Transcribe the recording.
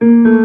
Mm-hmm.